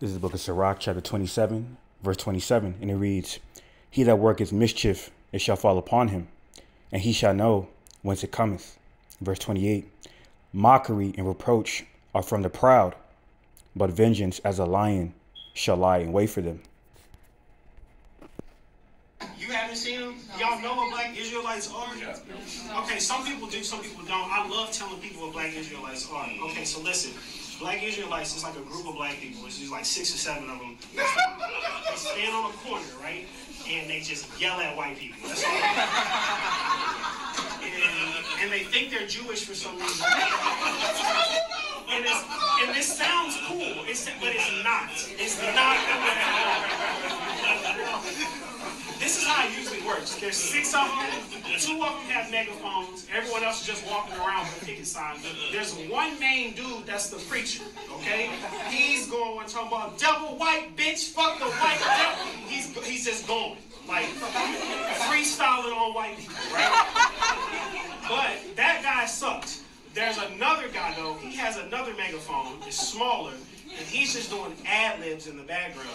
This is the book of Sirach, chapter 27, verse 27, and it reads, He that worketh mischief, it shall fall upon him, and he shall know whence it cometh. Verse 28, Mockery and reproach are from the proud, but vengeance as a lion shall lie in wait for them. You haven't seen them? Y'all know what black Israelites are? Okay, some people do, some people don't. I love telling people what black Israelites are. Okay, so listen. Black Israelites is like a group of black people. It's just like six or seven of them. They stand on a corner, right? And they just yell at white people. And, and they think they're Jewish for some reason. And, it's, and this sounds cool, it's, but it's not. It's not cool at all. This is how it usually works. There's six of them. Two of them have megaphones. Everyone else is just walking around with picket sign. There's one main dude that's the preacher. Okay, he's going talking about double white bitch, fuck the white devil. He's he's just going like freestyling on white people, right? But that guy sucked. There's another guy though. He has another megaphone. It's smaller. And he's just doing ad libs in the background.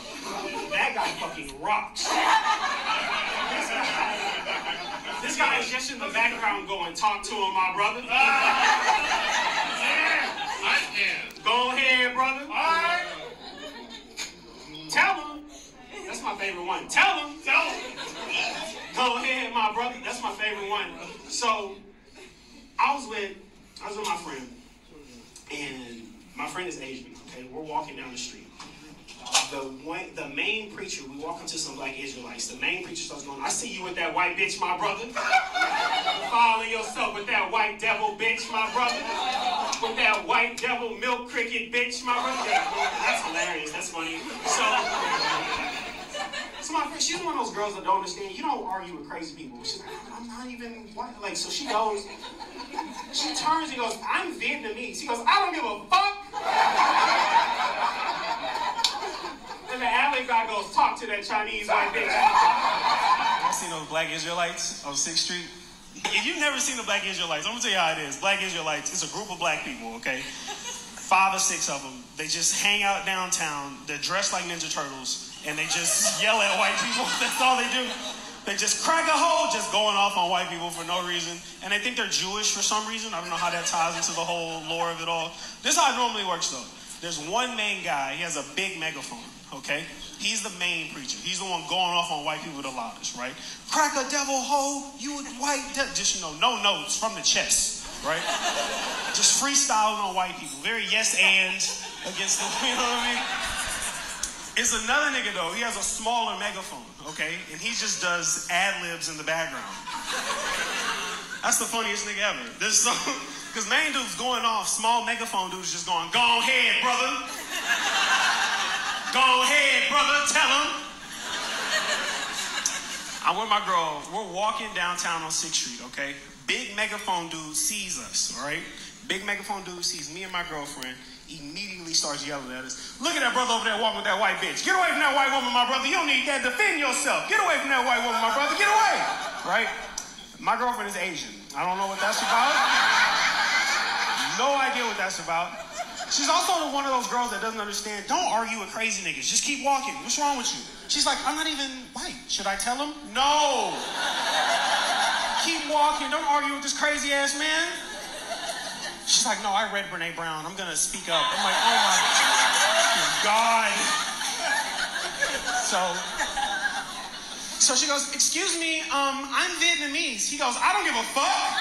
That guy fucking rocks. This guy, this guy is just in the background going, talk to him, my brother. Ah! yeah, I can. go ahead, brother. All right. Tell him. That's my favorite one. Tell him. Tell him. Go ahead, my brother. That's my favorite one. So, I was with, I was with my friend, and my friend is Asian. Okay, we're walking down the street. The one, the main preacher, we walk into some black Israelites. The main preacher starts going, "I see you with that white bitch, my brother. Following yourself with that white devil bitch, my brother. With that white devil milk cricket bitch, my brother." That's hilarious. That's funny. She's one of those girls that don't understand. You don't argue with crazy people. She's like, I'm not even white. Like, so she goes, she turns and goes, I'm Vietnamese. He goes, I don't give a fuck. And the alley guy goes, talk to that Chinese white bitch. I've seen those black Israelites on 6th Street. If you've never seen the black Israelites, I'm gonna tell you how it is. Black Israelites, it's a group of black people, okay? Five or six of them. They just hang out downtown. They're dressed like Ninja Turtles, and they just yell at white people. That's all they do. They just crack a hole, just going off on white people for no reason. And they think they're Jewish for some reason. I don't know how that ties into the whole lore of it all. This is how it normally works, though. There's one main guy. He has a big megaphone, okay? He's the main preacher. He's the one going off on white people the loudest, right? Crack a devil hole, you white devil. Just, you know, no notes from the chest, right? Just freestyling on white people. Very yes and against the, you know what I mean? It's another nigga though. He has a smaller megaphone, okay? And he just does ad libs in the background. That's the funniest nigga ever. This song, because main dude's going off, small megaphone dude's just going, go ahead, brother. Go ahead, brother, tell him. I'm with my girl. We're walking downtown on 6th Street, okay? Big megaphone dude sees us, all right? Big megaphone dude sees me and my girlfriend, immediately starts yelling at us. Look at that brother over there walking with that white bitch. Get away from that white woman, my brother. You don't need that. Defend yourself. Get away from that white woman, my brother. Get away. Right? My girlfriend is Asian. I don't know what that's about. No idea what that's about. She's also one of those girls that doesn't understand. Don't argue with crazy niggas. Just keep walking. What's wrong with you? She's like, I'm not even white. Should I tell him? No. keep walking. Don't argue with this crazy ass man. She's like, no, I read Brene Brown. I'm gonna speak up. I'm like, oh my God. So, so she goes, excuse me, um, I'm Vietnamese. He goes, I don't give a fuck.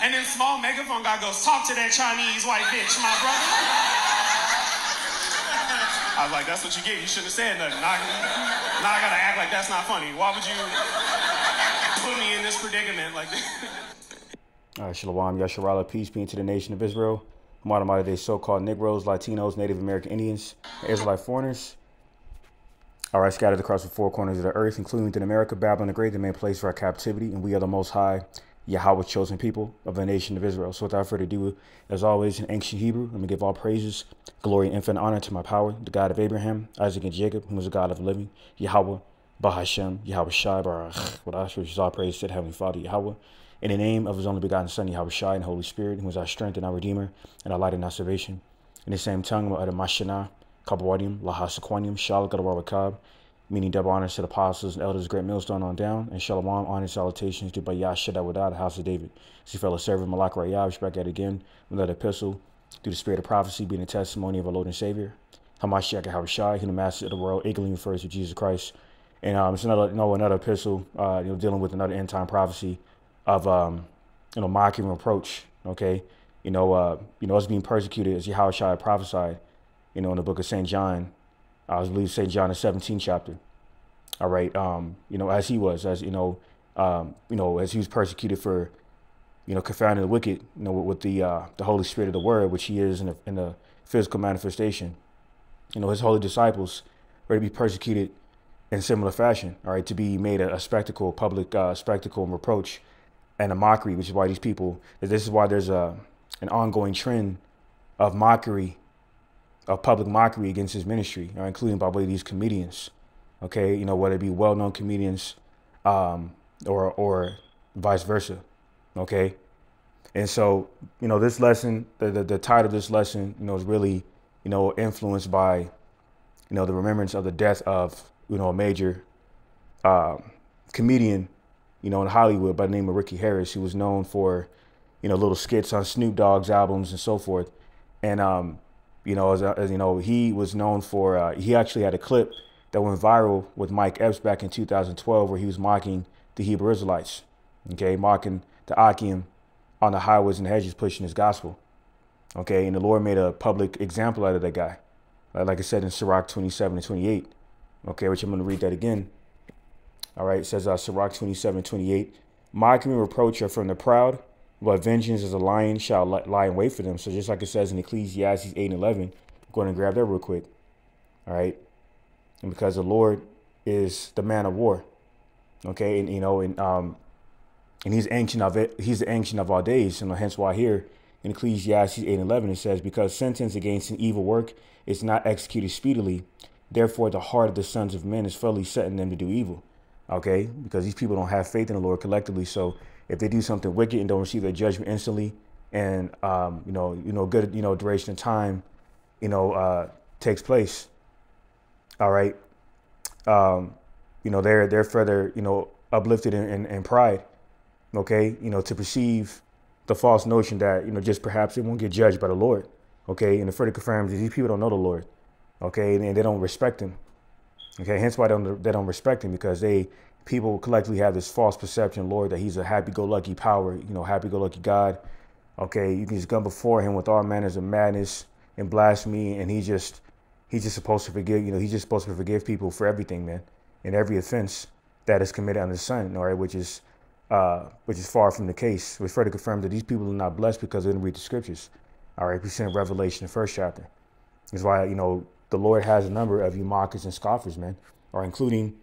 And then small megaphone guy goes, talk to that Chinese white bitch, my brother. I was like, that's what you get. You shouldn't have said nothing. Now, now I gotta act like that's not funny. Why would you put me in this predicament like this? Right, Shalom, Yasharala, peace be into the nation of Israel. Matamata de so-called Negroes, Latinos, Native American Indians, Israelite foreigners. All right, scattered across the four corners of the earth, including within America, Babylon the Great, the main place for our captivity, and we are the Most High, Yahweh chosen people of the nation of Israel. So without further ado, as always in ancient Hebrew, let me give all praises, glory, and infinite honor to my power, the God of Abraham, Isaac, and Jacob, who is the God of living, Yahweh, Bahashem, Yahweh Shai, what I should all praise to the Heavenly Father, Yahweh, in the name of his only begotten Son, Yahweh Shai, and Holy Spirit, who is our strength and our Redeemer, and our light and our salvation. In the same tongue, we'll utter Mashanah, Kabawadium, Lahasaquanium, Shalakadawabakab, meaning double honors to the apostles and elders, great millstone on down, and Shalom, honor and salutations to Dawadah, the house of David. See fellow servant Malak Rayab, back at again, another epistle, through the spirit of prophecy, being a testimony of our Lord and Savior. Hamashiach Habashai, who the master of the world, eagerly refers to Jesus Christ. And um, it's another, you know, another epistle, uh, you know, dealing with another end time prophecy of, um, you know, mocking reproach. Okay, you know, uh, you know, us being persecuted as Yahushua prophesied, you know, in the book of Saint John, I believe Saint John the 17th chapter. All right, um, you know, as he was, as you know, um, you know, as he was persecuted for, you know, confounding the wicked, you know, with, with the uh, the Holy Spirit of the Word, which he is in the, in the physical manifestation. You know, his holy disciples were to be persecuted in similar fashion. All right, to be made a, a spectacle, public uh, spectacle and reproach, and a mockery, which is why these people. This is why there's a an ongoing trend of mockery, of public mockery against his ministry, right, including probably these comedians. Okay, you know whether it be well-known comedians, um, or or vice versa. Okay, and so you know this lesson, the, the the title of this lesson, you know, is really you know influenced by you know the remembrance of the death of you know a major uh, comedian, you know, in Hollywood by the name of Ricky Harris, who was known for you know, little skits on Snoop Dogg's albums and so forth. And, um, you know, as, as, you know, he was known for, uh, he actually had a clip that went viral with Mike Epps back in 2012 where he was mocking the Hebrew Israelites, okay, mocking the Akim on the highways and hedges pushing his gospel, okay, and the Lord made a public example out of that guy, like I said in Sirach 27 and 28, okay, which I'm going to read that again. All right, says uh, Sirach 27 28, mocking and reproach are from the proud, but vengeance as a lion shall lie in wait for them. So just like it says in Ecclesiastes 8 and 11, I'm going to grab that real quick. All right. And because the Lord is the man of war. Okay. And, you know, and, um, and he's ancient of it. He's the ancient of our days. And hence why here in Ecclesiastes 8 and 11, it says, because sentence against an evil work is not executed speedily. Therefore, the heart of the sons of men is fully setting them to do evil. Okay. Because these people don't have faith in the Lord collectively. So if they do something wicked and don't receive their judgment instantly, and um, you know, you know, good, you know, duration of time, you know, uh, takes place. All right, um, you know, they're they're further, you know, uplifted in, in, in pride. Okay, you know, to perceive the false notion that you know just perhaps it won't get judged by the Lord. Okay, and it further confirms that these people don't know the Lord. Okay, and they don't respect Him. Okay, hence why they don't they don't respect Him because they people collectively have this false perception, Lord, that he's a happy-go-lucky power, you know, happy-go-lucky God. Okay, you can just come before him with all manners of madness and blasphemy, and he just he's just supposed to forgive, you know, he's just supposed to forgive people for everything, man, and every offense that is committed under the sun, all right, which is uh, which is far from the case. We further confirm that these people are not blessed because they didn't read the scriptures. All right, we see in Revelation, the first chapter. That's why, you know, the Lord has a number of you mockers and scoffers, man, or including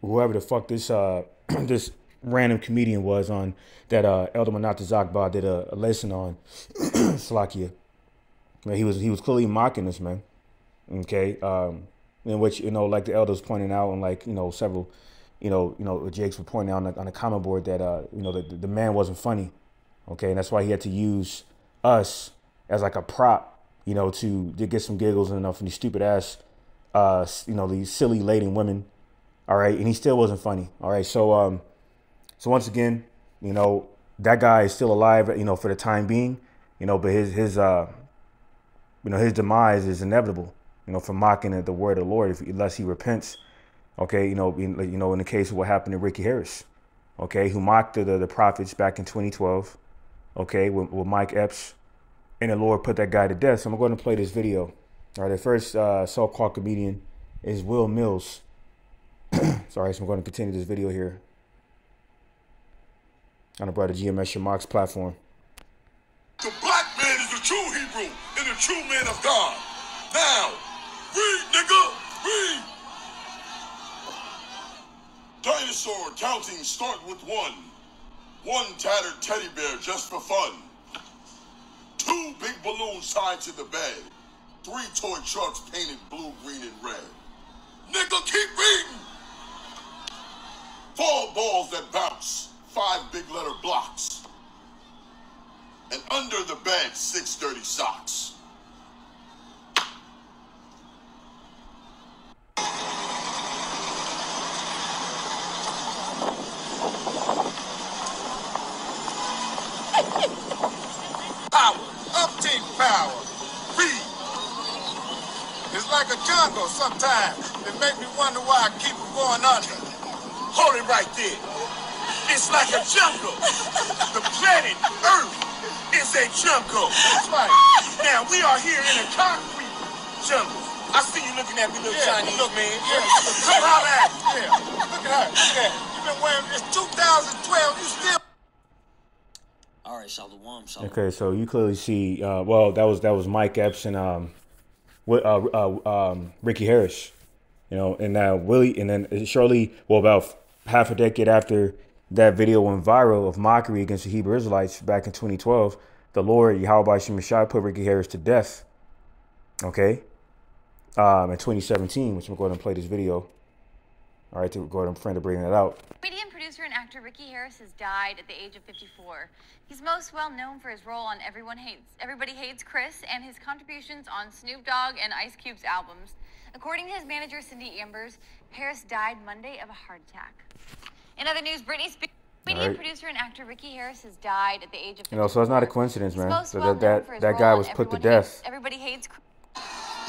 whoever the fuck this uh this random comedian was on that uh Elder Manata Zakba did a, a, lesson on Slakia. Man, he was he was clearly mocking us, man. Okay. Um in which, you know, like the elders pointing out and like, you know, several you know, you know, Jakes were pointing out on the, on the comment board that uh, you know, the, the man wasn't funny. Okay, and that's why he had to use us as like a prop, you know, to to get some giggles and enough from these stupid ass uh, you know, these silly laden women all right, and he still wasn't funny. All right, so um, so once again, you know, that guy is still alive. You know, for the time being, you know, but his his uh, you know, his demise is inevitable. You know, for mocking at the word of the Lord, if, unless he repents. Okay, you know, in, you know, in the case of what happened to Ricky Harris, okay, who mocked the, the, the prophets back in 2012, okay, with, with Mike Epps, and the Lord put that guy to death. So I'm going to play this video. All right, the first uh, so-called comedian is Will Mills. Sorry, so I'm going to continue this video here on the Brother GMS Shamax platform. The black man is the true Hebrew and the true man of God. Now, read, nigga, read. Dinosaur counting start with one. One tattered teddy bear just for fun. Two big balloons tied to the bed. Three toy trucks painted blue, green, and red. Nigga, keep reading. Four balls that bounce, five big letter blocks. And under the bed, six dirty socks. Like a jungle sometimes. It make me wonder why I keep from going under. Hold it right there. It's like a jungle. The planet Earth is a jungle. That's right. Now we are here in a concrete jungle. I see you looking at me, little Yeah, Chinese look, man. yeah. Come holler at me. Yeah, look at her. Look at her. You've been wearing it's 2012. You still All right, Shalom, Shalom. Okay, so you clearly see. Uh, well, that was that was Mike Epps and um, Wi- uh, uh, um, Ricky Harris. You know, and now Willie, and then shortly, well, about half a decade after that video went viral of mockery against the Hebrew Israelites back in 2012, the Lord Yahweh Shemashai put Ricky Harris to death. Okay, um, in 2017, which I'm going to play this video. All right, to go ahead and friend to bring that out. Producer, and actor Ricky Harris has died at the age of 54. He's most well known for his role on Everyone Hates Everybody Hates Chris and his contributions on Snoop Dogg and Ice Cube's albums. According to his manager Cindy Ambers, Harris died Monday of a heart attack. In other news, Britney Spears. Comedian, right. producer, and actor Ricky Harris has died at the age of 54. You know, so it's not a coincidence, man. So that that, that guy was put to death. Hates- Everybody Hates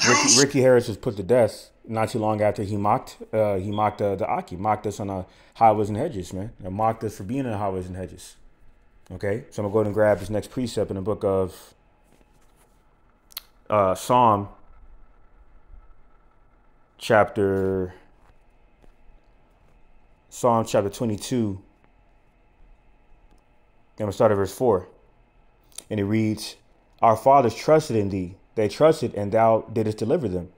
Ricky, Ricky Harris was put to death not too long after he mocked uh, he mocked uh, the Aki, mocked us on uh, highways and hedges, man, and mocked us for being in the highways and hedges. Okay, so I'm gonna go ahead and grab this next precept in the book of uh, Psalm, chapter Psalm chapter 22. I'm gonna start at verse four, and it reads, "Our fathers trusted in thee; they trusted, and thou didst deliver them."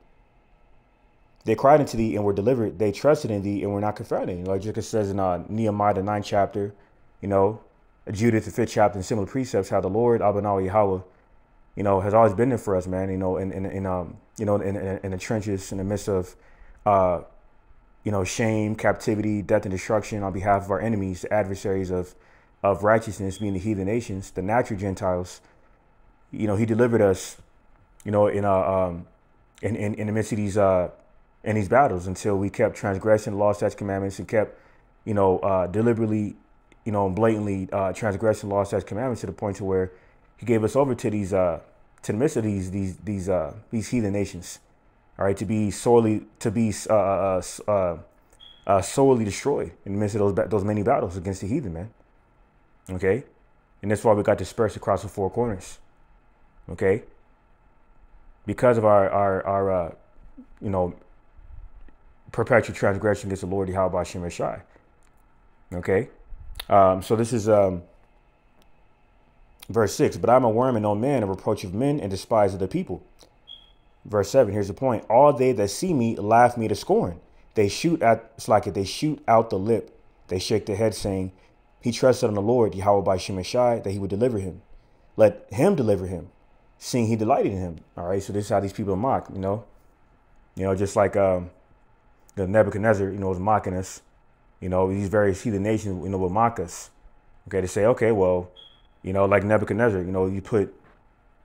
They cried unto thee and were delivered. They trusted in thee and were not confounded. Like it says in uh, Nehemiah, the ninth chapter, you know, Judith, the fifth chapter, and similar precepts, how the Lord, Abanawi Yahweh, you know, has always been there for us, man. You know, in in, in um, you know, in, in, in the trenches, in the midst of, uh, you know, shame, captivity, death, and destruction on behalf of our enemies, the adversaries of, of righteousness, being the heathen nations, the natural Gentiles. You know, He delivered us, you know, in uh, um, in, in in the midst of these uh, in these battles until we kept transgressing the law, statutes, commandments, and kept, you know, uh, deliberately, you know, blatantly uh, transgressing law, statutes, commandments to the point to where He gave us over to these uh, to the midst of these these these uh, these heathen nations, all right, to be sorely to be uh, uh, uh, uh, sorely destroyed in the midst of those those many battles against the heathen, man. Okay, and that's why we got dispersed across the four corners. Okay, because of our our our uh, you know perpetual transgression against the Lord Yahweh Shem Shai. Okay, um, so this is um, verse six. But I'm a worm and no man, a reproach of men and despise of the people. Verse seven. Here's the point: All they that see me laugh me to scorn. They shoot at it's like it. They shoot out the lip. They shake their head, saying, "He trusted on the Lord Yahweh by Shem Shai that He would deliver him. Let Him deliver him, seeing He delighted in him." All right. So this is how these people mock. You know, you know, just like um, the Nebuchadnezzar, you know, was mocking us. You know, these various heathen nations, you know, will mock us. Okay, to say, okay, well, you know, like Nebuchadnezzar, you know, you put, you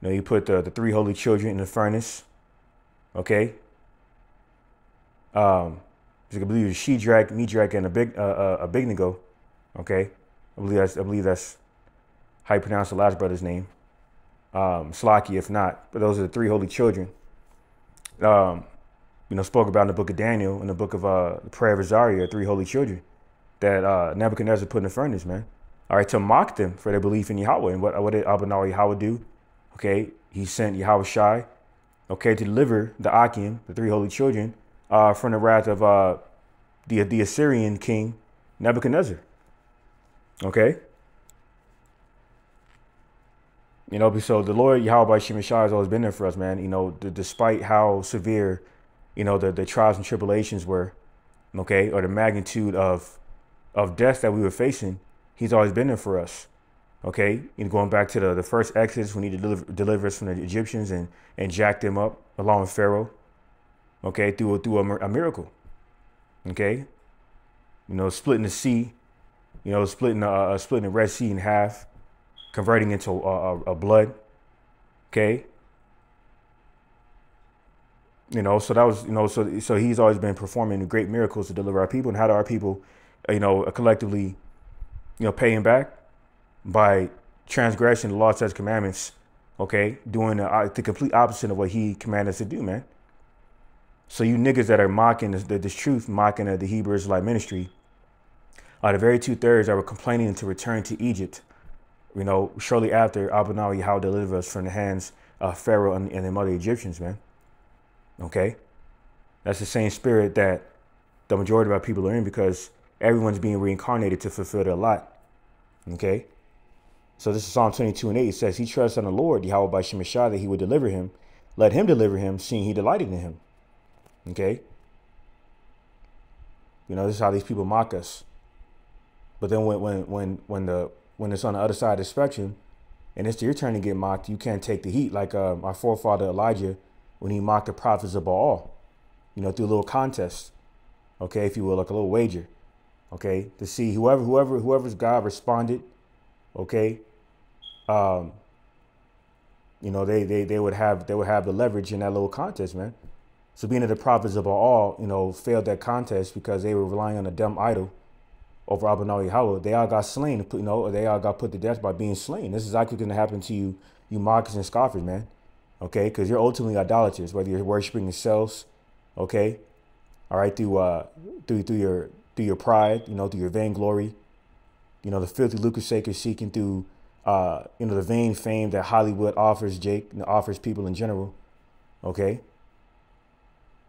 know, you put the, the three holy children in the furnace. Okay. Um, I believe it's Shadrach, Meshach, and a big uh, uh, Abednego. Okay, I believe that's I believe that's how you pronounce the last brother's name. Um, Slaki, if not, but those are the three holy children. Um, you know, spoke about in the book of Daniel, in the book of uh, the prayer of Azariah, three holy children that uh, Nebuchadnezzar put in the furnace, man. All right, to mock them for their belief in Yahweh. And what, what did Abanawi Yahweh do? Okay, he sent Yahweh Shai, okay, to deliver the Akim, the three holy children, uh, from the wrath of uh, the, the Assyrian king, Nebuchadnezzar. Okay? You know, so the Lord Yahweh Shem Shai has always been there for us, man. You know, despite how severe, you know, the, the trials and tribulations were, okay, or the magnitude of of death that we were facing, he's always been there for us. Okay, you know, going back to the, the first Exodus when he deliver, us from the Egyptians and and jacked them up along with Pharaoh. Okay, through a, through a, a miracle. Okay, you know, splitting the sea, you know, splitting uh, uh, splitting the Red Sea in half, converting into uh, a, a blood. Okay, you know, so that was you know, so so he's always been performing great miracles to deliver our people, and how do our people, you know, collectively, you know, pay him back by transgressing the law, statutes, commandments. Okay, doing the, uh, the complete opposite of what he commanded us to do, man. So you niggas that are mocking this, this truth, mocking the Hebrew Israelite ministry, are the very two thirds that were complaining to return to Egypt. You know, shortly after Abunah Yahweh delivered us from the hands of Pharaoh and, and the mother Egyptians, man. Okay, that's the same spirit that the majority of our people are in because everyone's being reincarnated to fulfill their lot. Okay. So this is Psalm 22 and 8. It says, He trusts on the Lord, Yahweh by Shemashah, that he would deliver him. Let him deliver him, seeing he delighted in him. Okay? You know, this is how these people mock us. But then when when when when the when it's on the other side of the spectrum and it's your turn to get mocked, you can't take the heat. Like uh, my forefather Elijah, when he mocked the prophets of Baal, you know, through a little contest, okay, if you will, like a little wager, okay, to see whoever whoever whoever's God responded, okay, um, you know, they they they would have they would have the leverage in that little contest, man. So being that the prophets of Baal, you know, failed that contest because they were relying on a dumb idol over Abunah Yahweh, they all got slain, you know, they all got put to death by being slain. This is exactly going to happen to you, you mockers and scoffers, man. Okay, because you're ultimately idolaters, whether you're worshiping yourselves, okay, all right, through uh through through your through your pride, you know, through your vainglory, you know, the filthy lucre's sake is seeking through uh, you know, the vain fame that Hollywood offers Jake, and offers people in general. Okay.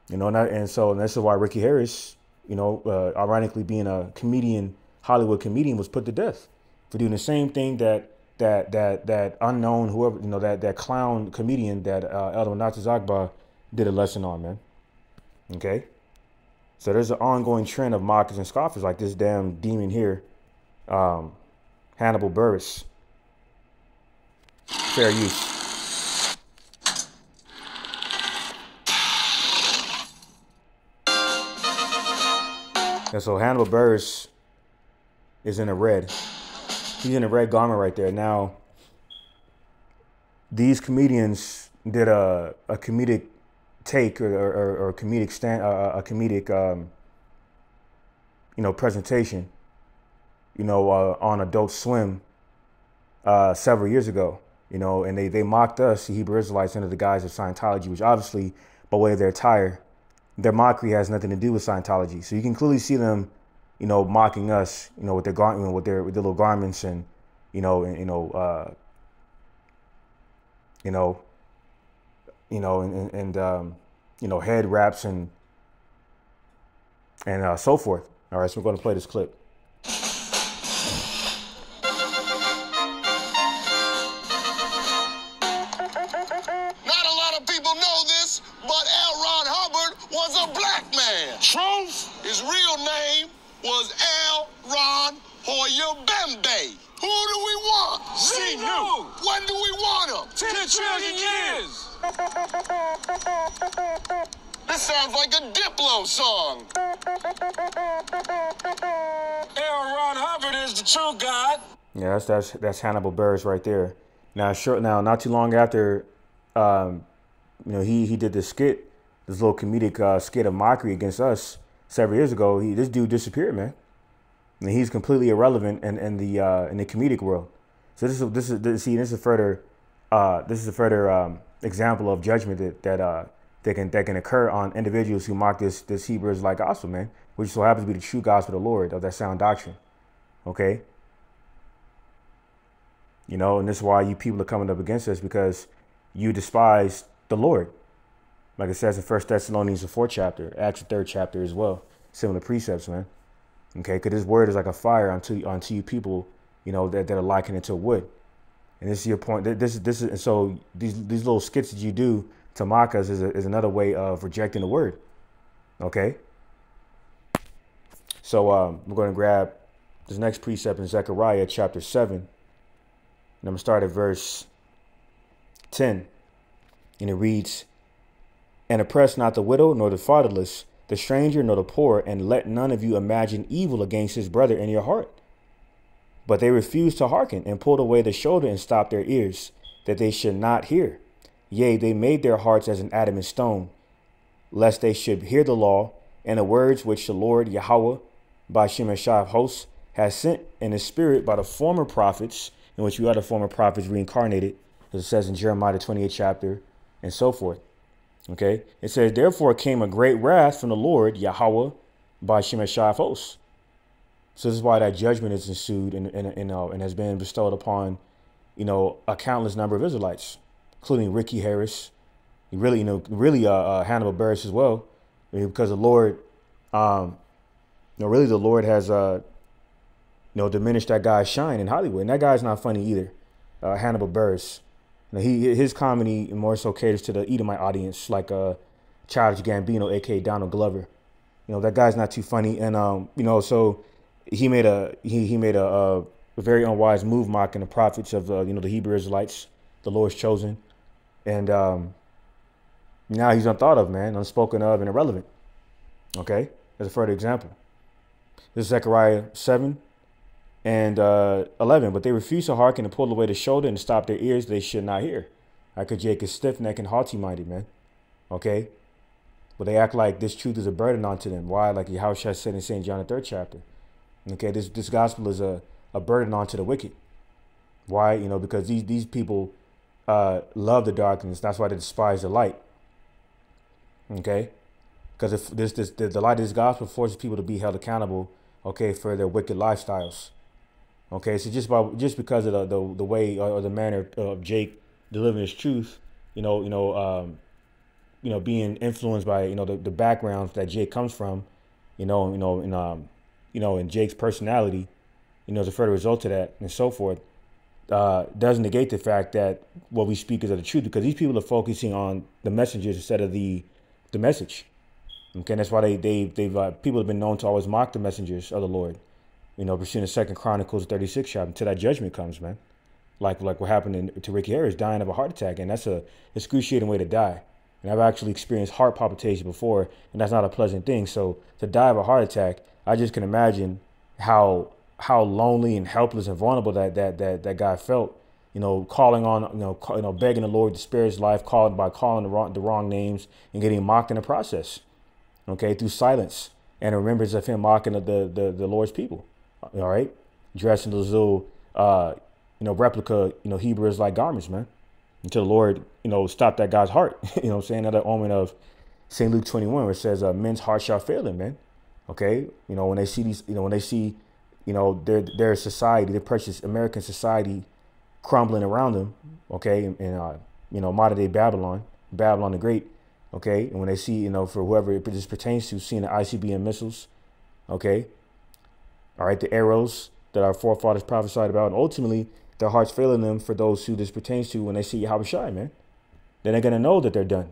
You know, and, I, and so and this is why Ricky Harris, you know, uh, ironically being a comedian, Hollywood comedian, was put to death for doing the same thing that that that that unknown whoever you know that that clown comedian that uh, Elder Natazakba did a lesson on, man. Okay, so there's an ongoing trend of mockers and scoffers like this damn demon here, um, Hannibal Buress. Fair use. And so Hannibal Buress is in a red. He's in a red garment right there. Now, these comedians did a, a comedic take or, or, or comedic stand, uh, a comedic, um, you know, presentation, you know, uh, on Adult Swim uh, several years ago, you know, and they, they mocked us, the Hebrew Israelites, under the guise of Scientology, which obviously, by way of their attire, their mockery has nothing to do with Scientology. So you can clearly see them, you know, mocking us, you know, with their gar- with their with their little garments and, you know, and, you know, uh, you know, you know, and, and um, you know, head wraps and and uh, so forth. All right, so we're going to play this clip. Was L. Ron Hoyer Bembe. Who do we want? Xenu. When do we want him? Ten trillion years. This sounds like a Diplo song. L. Ron Hubbard is the true God. Yeah, that's that's that's Hannibal Buress right there. Now, short now, not too long after, um, you know, he he did this skit, this little comedic uh, skit of mockery against us several years ago. He this dude disappeared, man. And he's completely irrelevant in, in the uh, in the comedic world. So this is this is this, see this is a further uh, this is a further um, example of judgment that that uh, that can that can occur on individuals who mock this this Hebrews like gospel, man, which so happens to be the true gospel of the Lord of that sound doctrine. Okay. You know, and this is why you people are coming up against us because you despise the Lord. Like it says in First Thessalonians, the fourth chapter, Acts the third chapter as well. Similar precepts, man. Okay, because this word is like a fire unto unto you people, you know, that, that are likened it to wood. And this is your point. This is this is so these these little skits that you do to mock us is, a, is another way of rejecting the word. Okay. So um, we're going to grab this next precept in Zechariah chapter seven. And I'm to start at verse 10. And it reads, And oppress not the widow, nor the fatherless, the stranger, nor the poor, and let none of you imagine evil against his brother in your heart. But they refused to hearken, and pulled away the shoulder and stopped their ears, that they should not hear. Yea, they made their hearts as an adamant stone, lest they should hear the law and the words which the Lord Yahweh, by Shemashah of hosts, has sent in his spirit by the former prophets in which we are the former prophets reincarnated, as it says in Jeremiah the 28th chapter, and so forth. Okay. It says, Therefore came a great wrath from the Lord, Yahweh, by Shemeshai of. So this is why that judgment is ensued and, and, and, uh, and has been bestowed upon, you know, a countless number of Israelites, including Ricky Harris, really, you know, really uh, uh, Hannibal Buress as well, because the Lord, um, you know, really the Lord has, uh, you know, diminished that guy's shine in Hollywood. And that guy's not funny either, uh, Hannibal Buress. He his comedy more so caters to the Edomite audience, like uh, Childish Gambino, aka Donald Glover. You know, that guy's not too funny, and um, you know, so he made a he he made a, a, a very unwise move mocking the prophets of uh, you know the Hebrew Israelites, the Lord's chosen, and um, now he's unthought of, man, unspoken of, and irrelevant. Okay, as a further example, this is Zechariah seven and uh, eleven. But they refused to hearken and pulled away the shoulder and stopped their ears; they should not hear. I could Jacob stiff necked and haughty minded, man. Okay, but they act like this truth is a burden onto them. Why? Like Yahushua said in St. John the third chapter. Okay, this this gospel is a, a burden onto the wicked. Why? You know, because these these people uh, love the darkness. That's why they despise the light. Okay, because if this this the, the light of this gospel forces people to be held accountable. Okay, for their wicked lifestyles. Okay, so just by just because of the the, the way or, the manner of Jake delivering his truth, you know, you know, um, you know, being influenced by you know the, the backgrounds that Jake comes from, you know, you know, and um, you know, and Jake's personality, you know, as a further result of that and so forth, uh, doesn't negate the fact that what we speak is of the truth because these people are focusing on the messengers instead of the the message. Okay, and that's why they they they've uh, people have been known to always mock the messengers of the Lord. You know, pursuing the Second Chronicles 36 chapter until that judgment comes, man. Like like what happened in, to Ricky Harris, dying of a heart attack, and that's a excruciating way to die. And I've actually experienced heart palpitation before, and that's not a pleasant thing. So to die of a heart attack I just can imagine how how lonely and helpless and vulnerable that that that that guy felt. You know, calling on you know you know begging the Lord to spare his life, calling by calling the wrong the wrong names and getting mocked in the process. Okay, through silence and remembrance of him mocking the the, the Lord's people. All right, dressed in those little uh, you know replica you know Hebrews like garments, man. Until the Lord you know stopped that guy's heart. you know, I'm saying another omen of St. Luke 21 where it says, uh, "Men's hearts shall fail him, man." Okay, you know when they see these, you know when they see, you know their their society, their precious American society, crumbling around them. Okay, and uh, you know modern day Babylon, Babylon the Great. Okay, and when they see, you know, for whoever it just pertains to, seeing the ICBM missiles. Okay, all right, the arrows that our forefathers prophesied about, and ultimately their hearts failing them for those who this pertains to when they see Yahushua, man. Then they're gonna know that they're done,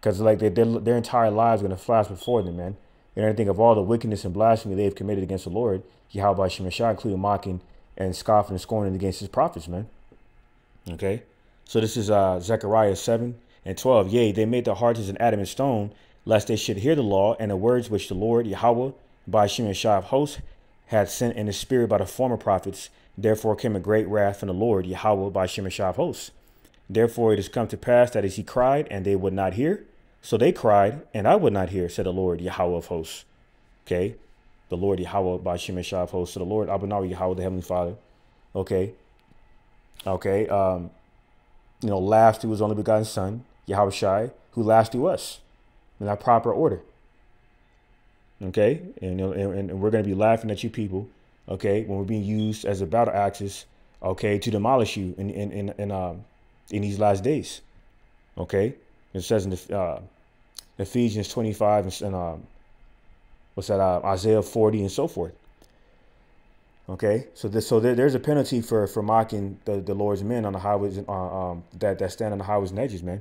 because like they, their their entire lives gonna flash before them, man. And I think of all the wickedness and blasphemy they have committed against the Lord, Yahweh including mocking and scoffing and scorning against his prophets, man. Okay? So this is uh, Zechariah 7 and 12. Yea, they made their hearts as an adamant stone, lest they should hear the law and the words which the Lord, Yahweh, by Shemashah of hosts, had sent in the spirit by the former prophets. Therefore came a great wrath from the Lord, Yahweh, by Shemashah of hosts. Therefore it has come to pass that as he cried, and they would not hear, so they cried, and I would not hear, said the Lord Yahweh of hosts. Okay. The Lord Yahweh by Shemeshah hosts. So the Lord Abanawi Yahweh, the Heavenly Father. Okay. Okay. Um, you know, last to his only begotten Son, Yahweh Shai, who last to us in that proper order. Okay. And, and, and we're going to be laughing at you people. Okay. When we're being used as a battle axis. Okay. To demolish you in, in, in, in, um, in these last days. Okay. It says in the, uh, Ephesians 25 and, um, what's that? Uh, Isaiah 40 and so forth. Okay, so this so there, there's a penalty for for mocking the, the Lord's men on the highways uh, um, that that stand on the highways and edges, man,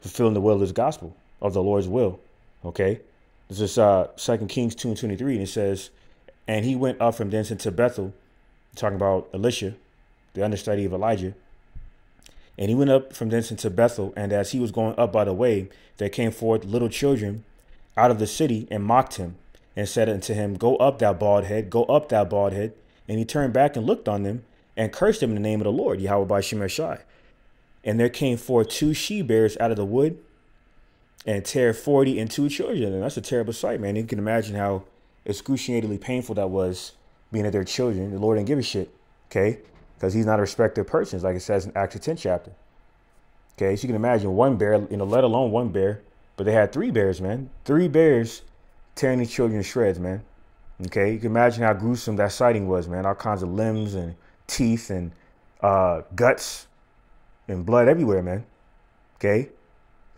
fulfilling the will of His gospel of the Lord's will. Okay, this is uh Second Kings two and twenty three, and it says, and he went up from thence into Bethel, talking about Elisha, the understudy of Elijah, and he went up from thence into Bethel, and as he was going up by the way, there came forth little children out of the city and mocked him, and said unto him, Go up, thou bald head, go up, thou bald head. And he turned back and looked on them, and cursed them in the name of the Lord, Yahweh by Shemeshai. And there came forth two she bears out of the wood, and tear forty and two children. And that's a terrible sight, man. You can imagine how excruciatingly painful that was being at their children. The Lord didn't give a shit, okay? because he's not a respected of persons, like it says in Acts 10 chapter. Okay, so you can imagine one bear, you know, let alone one bear, but they had three bears, man. Three bears tearing these children to shreds, man. Okay, you can imagine how gruesome that sighting was, man. All kinds of limbs and teeth and uh, guts and blood everywhere, man. Okay,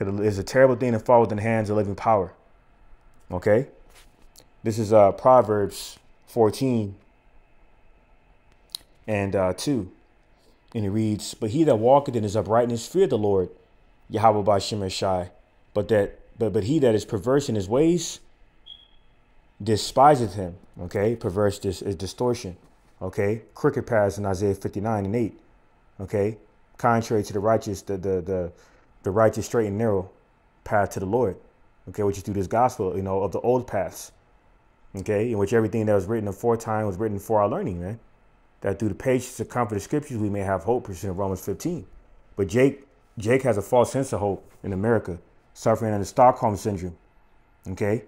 it's a terrible thing to fall within the hands of living power. Okay, this is uh, Proverbs 14 and uh, 2. And it reads, But he that walketh in his uprightness fear the Lord, Yahweh by Shai. But that but but he that is perverse in his ways despiseth him. Okay, perverse dis- is distortion. Okay, crooked paths in Isaiah 59 and 8. Okay, contrary to the righteous, the the the, the righteous straight and narrow path to the Lord. Okay, which is through this gospel, you know, of the old paths. Okay, in which everything that was written aforetime was written for our learning, man that through the patience and comfort of scriptures we may have hope, pursuing Romans 15. But Jake, Jake has a false sense of hope in America, suffering under Stockholm syndrome. Okay,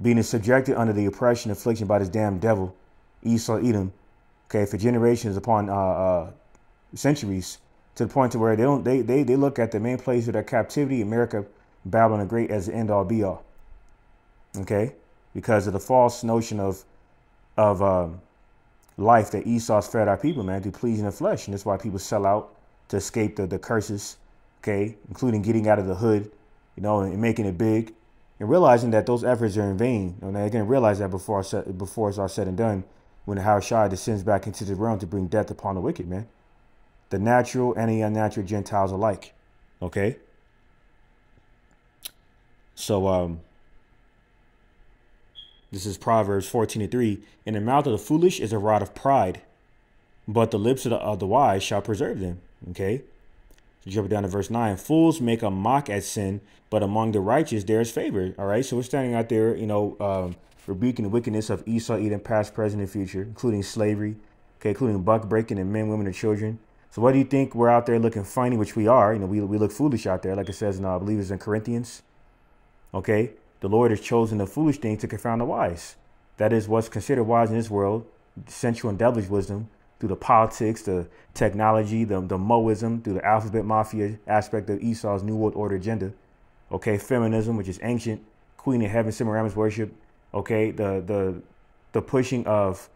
being subjected under the oppression, affliction by this damn devil, Esau, Edom. Okay, for generations upon uh, uh, centuries, to the point to where they don't they they they look at the main place of their captivity, America, Babylon the Great, as the end all be all. Okay, because of the false notion of of um, life that Esau's fed our people, man, through pleasing the flesh. And that's why people sell out to escape the, the curses, okay, including getting out of the hood, you know, and making it big and realizing that those efforts are in vain. And they're to realize that before, before it's all said and done when the Shai descends back into the realm to bring death upon the wicked, man. The natural and the unnatural Gentiles alike, okay? So, um, this is Proverbs 14 and 3. In the mouth of the foolish is a rod of pride, but the lips of the, of the wise shall preserve them. Okay. So jump down to verse 9. Fools make a mock at sin, but among the righteous there is favor. All right. So we're standing out there, you know, um, rebuking the wickedness of Esau, Edom, past, present, and future, including slavery, okay, including buck breaking and men, women, and children. So what do you think we're out there looking funny, which we are? You know, we, we look foolish out there, like it says in, uh, I believe it's in Corinthians. Okay. The Lord has chosen the foolish thing to confound the wise. That is what's considered wise in this world, sensual and devilish wisdom, through the politics, the technology, the, the Moism, through the alphabet mafia aspect of Esau's New World Order agenda. Okay, feminism, which is ancient, Queen of Heaven, Semiramis worship. Okay, the the the pushing of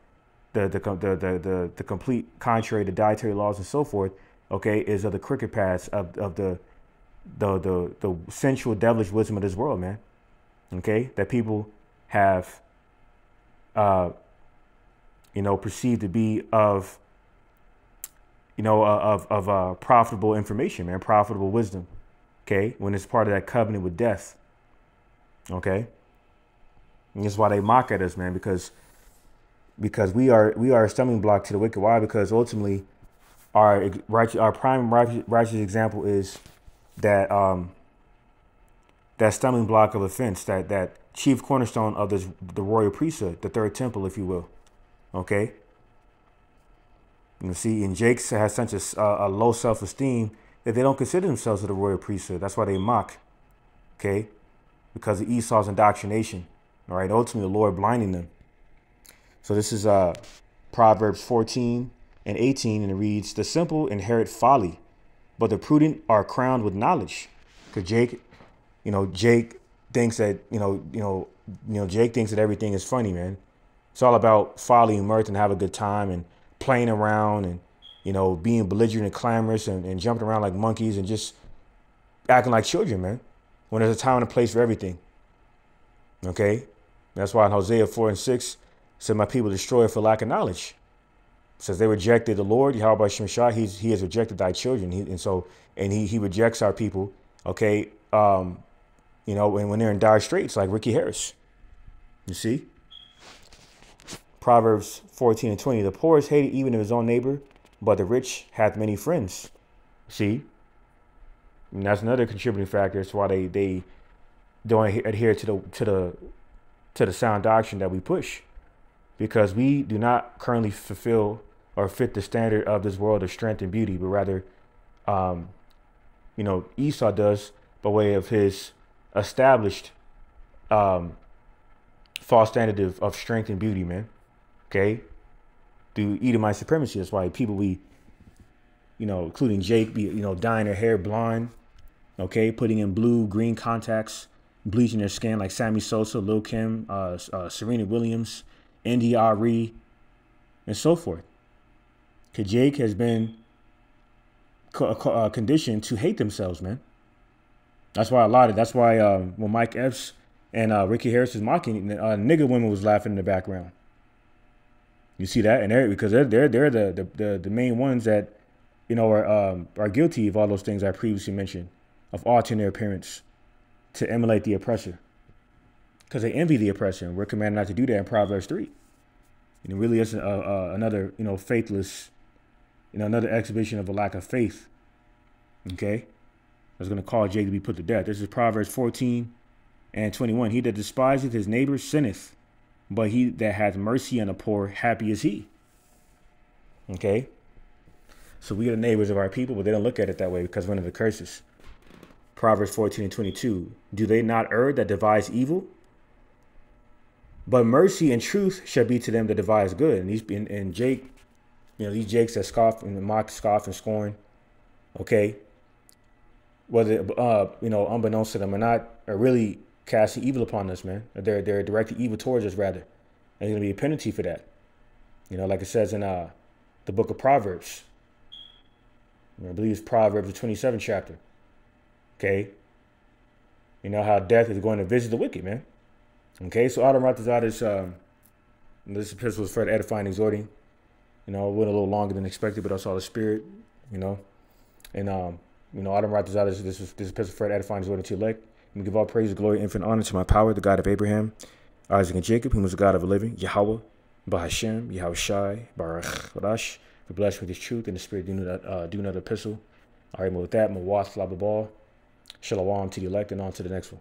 the the the the the, the complete contrary to dietary laws and so forth. Okay, is of the crooked paths of, of the the the the sensual devilish wisdom of this world, man okay, that people have, uh, you know, perceived to be of, you know, uh, of, of uh, profitable information, man, profitable wisdom, okay, when it's part of that covenant with death, okay? And that's why they mock at us, man, because because we are we are a stumbling block to the wicked. Why? Because ultimately, our righteous, our prime righteous, righteous example is that um, that stumbling block of offense, that that chief cornerstone of this, the royal priesthood, the third temple, if you will. Okay. You see, and Jake's has such a, a low self-esteem that they don't consider themselves the royal priesthood. That's why they mock. Okay, because of Esau's indoctrination. All right, ultimately the Lord blinding them. So this is uh Proverbs 14 and 18, and it reads, "The simple inherit folly, but the prudent are crowned with knowledge." Because Jake you know, Jake thinks that, you know, you know, you know, Jake thinks that everything is funny, man. It's all about folly and mirth and have a good time and playing around and, you know, being belligerent and clamorous and, and jumping around like monkeys and just acting like children, man. When there's a time and a place for everything. Okay? That's why in Hosea 4 and 6 said, My people destroyed for lack of knowledge. Says they rejected the Lord, Yahweh Shemshah, he's, he has rejected thy children. He, and so, and he, he rejects our people, okay, um, you know, when, when they're in dire straits, like Ricky Harris. You see? Proverbs 14 and 20. The poor is hated even of his own neighbor, but the rich hath many friends. See? And that's another contributing factor as why they, they don't adhere to the to the to the sound doctrine that we push. Because we do not currently fulfill or fit the standard of this world of strength and beauty, but rather um, you know, Esau does by way of his established um, false standard of, of strength and beauty, man. Okay, through Edomite supremacy. That's why people we, you know, including Jake, be you know dyeing their hair blonde, Okay, putting in blue, green contacts, bleaching their skin like Sammy Sosa, Lil Kim, uh, uh, Serena Williams, Arie, and so forth. Jake has been uh, conditioned to hate themselves, man. That's why a lot of that's why um, when Mike Epps and uh, Ricky Harris is mocking, uh, nigga women was laughing in the background. You see that, and they're because they're they're they're the the, the, the main ones that you know are um, are guilty of all those things I previously mentioned, of altering their appearance to emulate the oppressor, because they envy the oppression. we're commanded not to do that in Proverbs three. And it really is another you know faithless, you know another exhibition of a lack of faith. Okay, was going to call Jake to be put to death. This is Proverbs 14 and 21. He that despiseth his neighbor sinneth, but he that hath mercy on the poor, happy is he. Okay? So we are the neighbors of our people, but they don't look at it that way because one of the curses. Proverbs 14 and 22. Do they not err that devise evil? But mercy and truth shall be to them that devise good. And these and, and Jake, you know, these Jakes that scoff and mock, scoff, and scorn. Okay whether uh, you know, unbeknownst to them or not, are really casting evil upon us, man. They're they're directing evil towards us rather. And there's gonna be a penalty for that. You know, like it says in uh the book of Proverbs. I believe it's Proverbs the 27th chapter. Okay. You know how death is going to visit the wicked, man. Okay, so Adam Ratazad is um this epistle is for edifying, exhorting. You know, it went a little longer than expected, but that's all the spirit, you know. And um you know, Adam write this is this epistle for edifying order to elect. And give all praise, glory, and infinite honor to my power, the God of Abraham, Isaac, and Jacob, who was the God of the living, Yahawah, Bahasham, Yahweh Shai, Baruch Rash, for blessed with his truth and the spirit do not uh, do another epistle. All right, with that, Mawath Lababal, Shalawam to the elect, and on to the next one.